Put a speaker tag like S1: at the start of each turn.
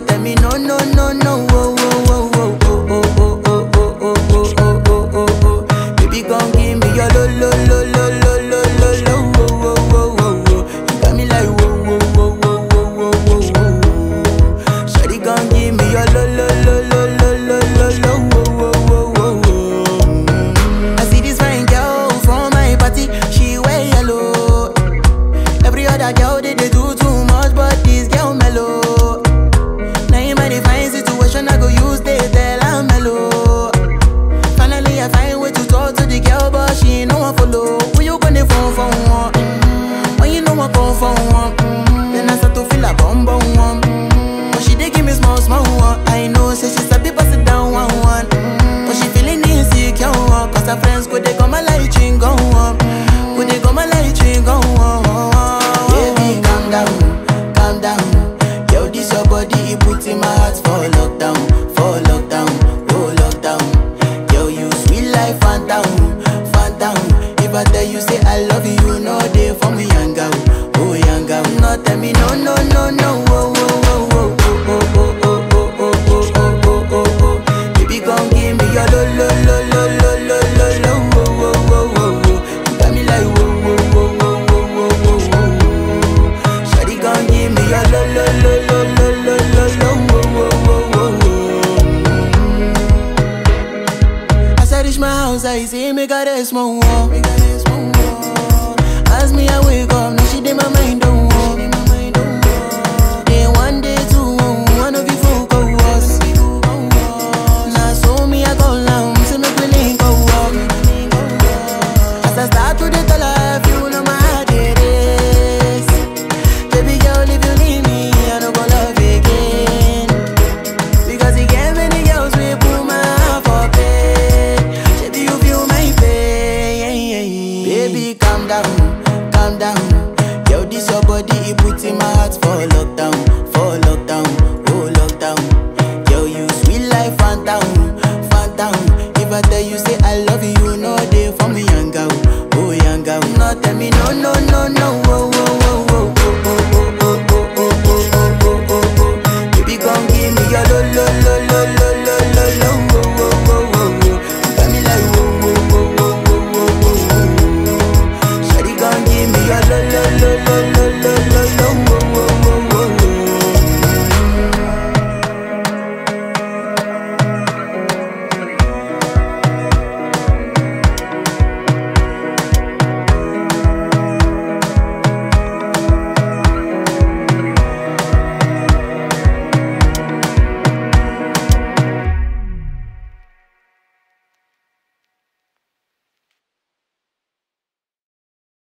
S1: terminar. I love you no day for me yanga Oh yanga, not tell me no no no no. I see me got a small wall me I wake up, now she did my mind calm down. Yo, this your body, it puts in my heart for lockdown, for lockdown.